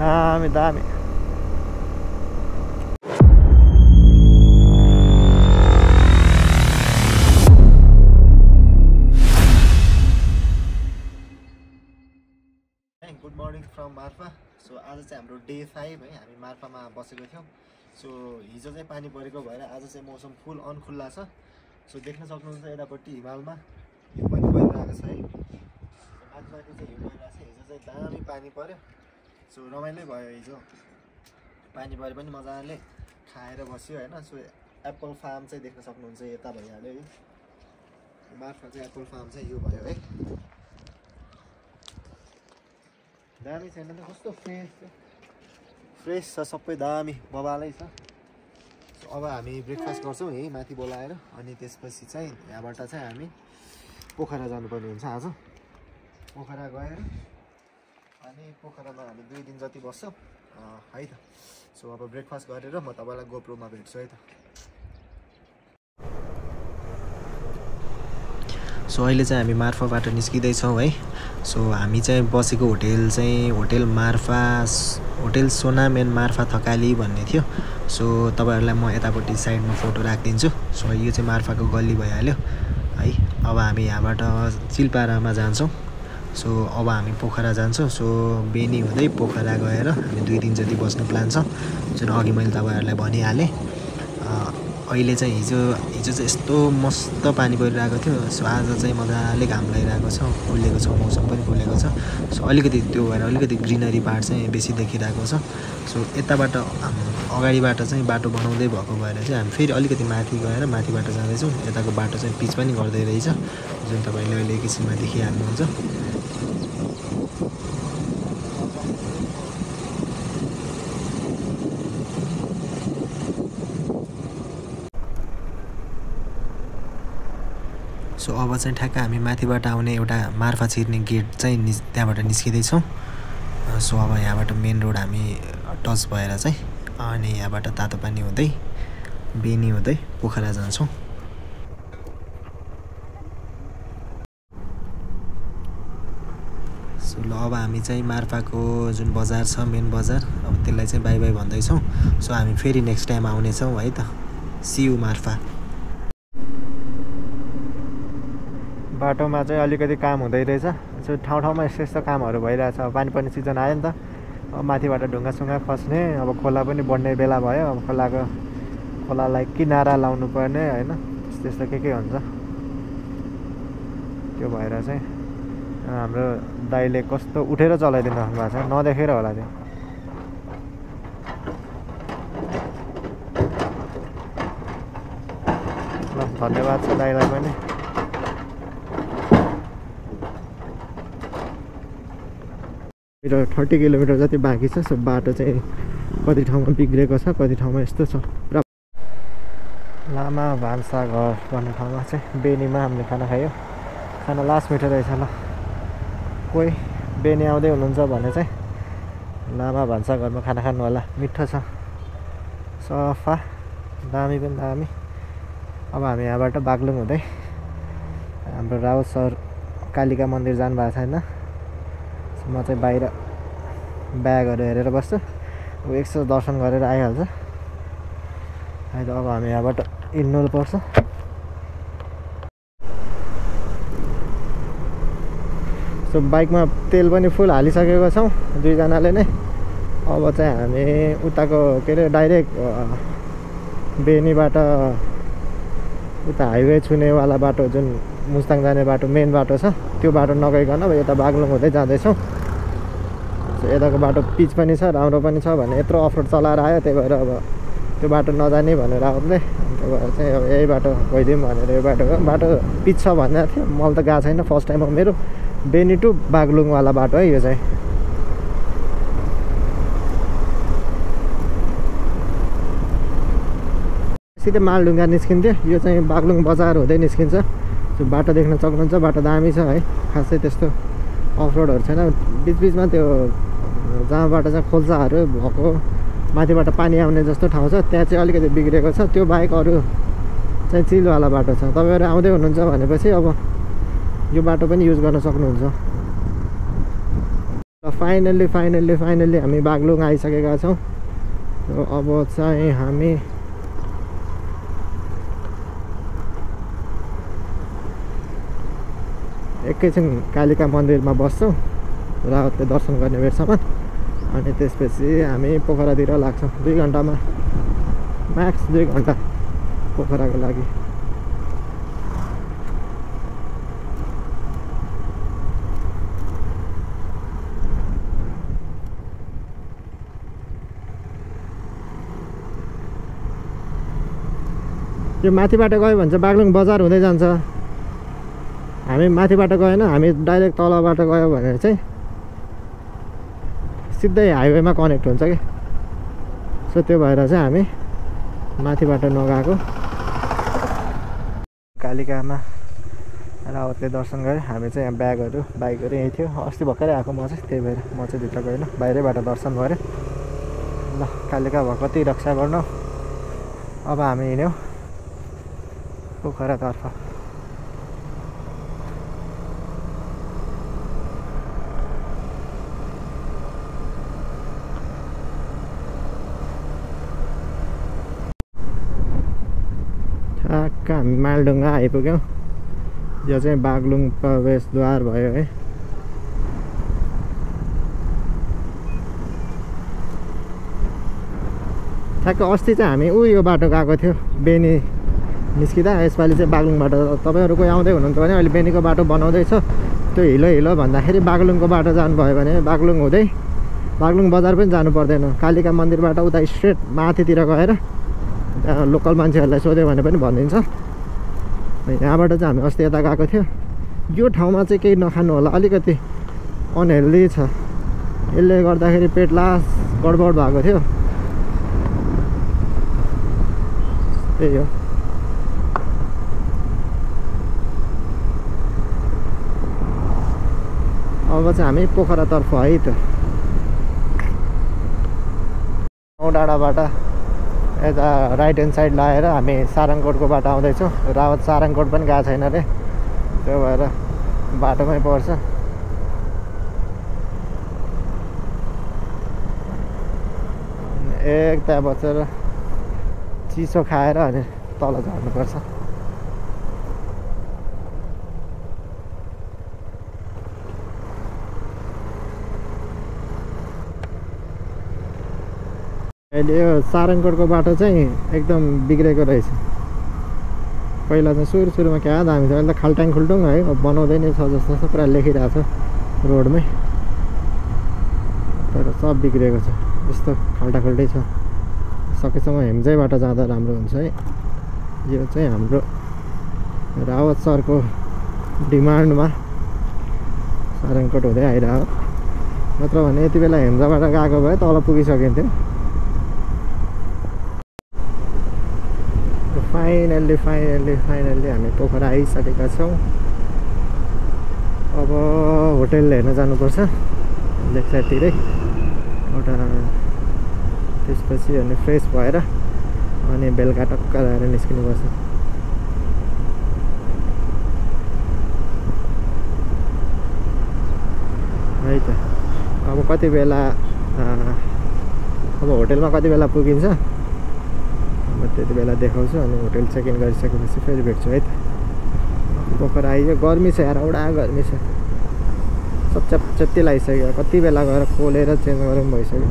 दामी दामी good morning from Marpha so आज चाहिँ हाम्रो डे फाइभ है। हामी मार्फामा बसेको थियौँ। सो हिजो चाहिँ पानी परेको भएर आज चाहिँ मौसम फुल अनखुल्ला छ। सो देख्न सक्नुहुन्छ यतापट्टि हिमालमा। हिउँ पनि परिरहेको छ है। माथि माथि चाहिँ हिउँ परिरहेको छ। हिजो चाहिँ दामी पानी पऱ्यो सो रमाइलो भयो हिजो। पानी परे पनि मजाले खाएर बस्यो होइन। सो एप्पल फार्म चाहिँ देख्न सक्नुहुन्छ यता भइहाल्यो है मार्फमा चाहिँ एप्पल फार्म चाहिँ यो भयो है। दामी छैन त कस्तो फ्रेस फ्रेस छ सबै दामी बबालै छ। अब हामी ब्रेकफास्ट गर्छौँ यहीँ माथि बोलाएर। अनि त्यसपछि चाहिँ यहाँबाट चाहिँ हामी पोखरा जानुपर्ने हुन्छ आज। पोखरा गएर अनि पोखरामा हामी दुई दिन जति बस्छौँ है त। सो अब ब्रेकफास्ट गरेर म तपाईँलाई गोप्रोमा भेट्छु है त। सो अहिले चाहिँ हामी मार्फाबाट निस्किँदैछौँ है। सो हामी चाहिँ बसेको होटेल चाहिँ hotel Marpha hotel Sonam and Marpha Thakali भन्ने थियो। सो तपाईँहरूलाई म यतापट्टि साइडमा फोटो राखिदिन्छु। सो यो चाहिँ मार्फाको गल्ली भइहाल्यो है। अब हामी यहाँबाट चिलपारामा जान्छौँ। सो अब हामी पोखरा जान्छौँ। सो बेनी हुँदै पोखरा गएर हामी दुई दिन जति बस्ने प्लान छ जुन अघि मैले तपाईँहरूलाई भनिहालेँ। अहिले चाहिँ हिजो हिजो चाहिँ यस्तो मस्त पानी परिरहेको थियो। सो आज चाहिँ मजाले घाम लगाइरहेको छ खुलेको छ मौसम पनि खुलेको छ। सो अलिकति त्यो भएर अलिकति ग्रिनरी पार्ट चाहिँ बेसी देखिरहेको छ। सो यताबाट अगाडिबाट चाहिँ बाटो बनाउँदै भएको भएर चाहिँ हामी फेरि अलिकति माथि गएर माथिबाट जाँदैछौँ। यताको बाटो चाहिँ पिच पनि गर्दै रहेछ जुन तपाईँले अहिले एकैछिनमा देखिहाल्नुहुन्छ। सो अब चाहिँ ठ्याक्क हामी माथिबाट आउने एउटा मार्फा छिर्ने गेट चाहिँ निस् त्यहाँबाट निस्किँदैछौँ। सो अब यहाँबाट मेन रोड हामी टच भएर चाहिँ अनि यहाँबाट तातो पानी हुँदै बेनी हुँदै पोखरा जान्छौँ। सो ल अब हामी चाहिँ मार्फाको जुन बजार छ मेन बजार अब त्यसलाई चाहिँ बाई बाई भन्दैछौँ। सो हामी फेरि नेक्स्ट टाइम आउनेछौँ है त। See you Marpha. बाटोमा चाहिँ अलिकति काम हुँदै रहेछ। यसो ठाउँ ठाउँमा यस्तो यस्तो कामहरू भइरहेछ। अब पानी पर्ने सिजन आयो नि त। अब माथिबाट ढुङ्गासुङ्गा खस्ने अब खोला पनि बढ्ने बेला भयो। अब खोलाको खोलालाई किनारा लाउनु पर्ने होइन? त्यस्तो त्यस्तो के के हुन्छ? त्यो भएर चाहिँ हाम्रो दाइले कस्तो उठेर चलाइदिनु भएको छ? नदेखेर होला त्यो। धन्यवाद छ दाइलाई पनि। मेरो थर्टी किलोमिटर जति बाँकी छ सो बाटो चाहिँ कति ठाउँमा बिग्रेको छ कति ठाउँमा यस्तो छ। र लामा भान्सा घर भन्ने ठाउँमा चाहिँ बेनीमा हामीले खाना खायो। खाना लास्ट मिठो रहेछ ल। कोही बेनी आउँदै हुनुहुन्छ भने चाहिँ लामा भान्सा घरमा खाना खानु होला। मिठो छ। सफा दामी पनि दामी। अब हामी यहाँबाट बागलुङ हुँदै हाम्रो रावत सर कालिका मन्दिर जानुभएको छैन। म चाहिँ बाहिर ब्यागहरू हेरेर बस्छु। अब एकछिन दर्शन गरेर आइहाल्छ। अहिले अब हामी यहाँबाट हिँड्नु पर्छ। सो बाइकमा तेल पनि फुल हालिसकेको छौँ दुईजनाले नै। अब चाहिँ हामी उताको के अरे डाइरेक्ट बेनीबाट उता हाइवे छुनेवाला बाटो जुन मुस्ताङ जाने बाटो मेन बाटो छ त्यो बाटो नगइकन अब यता बागलुङ हुँदै जाँदैछौँ। यताको बाटो पिच पनि छ राम्रो पनि छ भने यत्रो अफरोड चलाएर आयो त्यही भएर अब त्यो बाटो नजाने भनेर आउँदै त्यही भएर चाहिँ अब यही बाटो गइदिउँ भनेर यो बाटो बाटो पिच छ भनेको थियो मैले त गएको छैन फर्स्ट टाइम हो मेरो। बेनी टु बागलुङवाला बाटो है यो चाहिँ। सिधै मालढुङ्गा निस्किन्थ्यो। यो चाहिँ बागलुङ बजार हुँदै निस्किन्छ। त्यो बाटो देख्न सक्नुहुन्छ बाटो दामी छ है। खासै त्यस्तो अफरोडहरू छैन। बिचबिचमा त्यो जहाँबाट चाहिँ खोल्साहरू भएको माथिबाट पानी आउने जस्तो ठाउँ छ त्यहाँ चाहिँ अलिकति बिग्रेको छ। त्यो बाहेक अरू चाहिँ चिलवाला बाटो छ। तपाईँहरू आउँदै हुनुहुन्छ भनेपछि अब यो बाटो पनि युज गर्न सक्नुहुन्छ। ल फाइनल्ली फाइनल्ली फाइनल्ली हामी बागलुङ आइसकेका छौँ। र अब चाहिँ हामी एकैछिन कालिका मन्दिरमा बस्छौँ। रावतले दर्शन गर्ने बेरसम्म। अनि त्यसपछि हामी पोखरातिर लाग्छौँ दुई घन्टामा म्याक्स दुई घन्टा पोखराको लागि। यो माथिबाट गयो भने चाहिँ बागलुङ बजार हुँदै जान्छ। हामी माथिबाट गएन हामी डाइरेक्ट तलबाट गयो भने चाहिँ सिधै हाइवेमा कनेक्ट हुन्छ कि? सो त्यो भएर चाहिँ हामी माथिबाट नगएको। कालिकामा रावतले दर्शन गरेँ। हामी चाहिँ यहाँ ब्यागहरू बाइकहरू यहीँ थियो। अस्ति भर्खरै आएको म चाहिँ त्यही भएर म चाहिँ भित्र गएन। बाहिरैबाट दर्शन गरेँ। ल कालिका भयो कति रक्षा गर्नु? अब हामी हिँड्यौँ। पोखरातर्फ। ठ्याक्क हामी मालडुङ्गा आइपुग्यौँ यो चाहिँ बागलुङ प्रवेशद्वार भयो है ठ्याक्क अस्ति चाहिँ हामी ऊ यो बाटो गएको थियो बेनी निस्किँदा यसपालि चाहिँ बागलुङबाट तपाईँहरू कोही आउँदै हुनुहुन्छ भने अहिले बेनीको बाटो बनाउँदैछ त्यो हिलो हिलो भन्दाखेरि बागलुङको बाटो जानुभयो भने बागलुङ हुँदै बागलुङ बजार पनि जानु पर्दैन कालिका मन्दिरबाट उता स्ट्रेट माथितिर गएर लोकल मान्छेहरूलाई सोध्यो भने पनि भनिदिन्छ। यहाँबाट चाहिँ हामी अस्ति यता गएको थियो। यो ठाउँमा चाहिँ केही नखानु होला अलिकति अनहेल्दी छ। यसले गर्दाखेरि पेट लास गडबड भएको थियो। त्यही हो। अब चाहिँ हामी पोखरातर्फ है त नौ डाँडाबाट यता राइट ह्यान्ड साइड लगाएर हामी सारङकोटको बाटो आउँदैछौँ। रावत सारङकोट पनि गएको छैन अरे। त्यो भएर बाटोमै पर्छ। एक त्यहाँ बसेर चिसो खाएर अनि तल झर्नुपर्छ। अहिले यो सारङकोटको बाटो चाहिँ एकदम बिग्रेको रहेछ। पहिला चाहिँ सुरु सुरुमा क्या दामी थियो अहिले त खाल्टाङ खुल्टुङ है बनाउँदै नै छ जस्तो छ पुरा लेखिरहेको छ रोडमै। तर सब बिग्रेको छ यस्तो खाल्टा खुल्टै छ। सकेसम्म हेम्जैबाट जाँदा राम्रो हुन्छ है। यो चाहिँ हाम्रो रावत सरको डिमान्डमा सारङकोट हुँदै आइरह नत्र भने यति बेला हेम्जाबाट गएको भए तल पुगिसकिन्थ्यो। फाइनल्ली फाइनल्ली फाइनल्ली हामी पोखरा आइसकेका छौँ। अब होटेल हेर्न जानुपर्छ साइडतिरै एउटा त्यसपछि अनि फ्रेस भएर अनि बेलुका टक्क लगाएर निस्किनुपर्छ। है त। अब कति बेला अब होटेलमा कति बेला पुगिन्छ? म त्यति बेला देखाउँछु अनि होटेल चेक इन गरिसकेपछि फेरि भेट्छु है त। पोखरा आइयो गर्मी छ यार औडा गर्मी छ। सब च्याप च्यात्ती लगाइसक्यो कति बेला गएर खोलेर चेन्ज गरौँ भइसक्यो।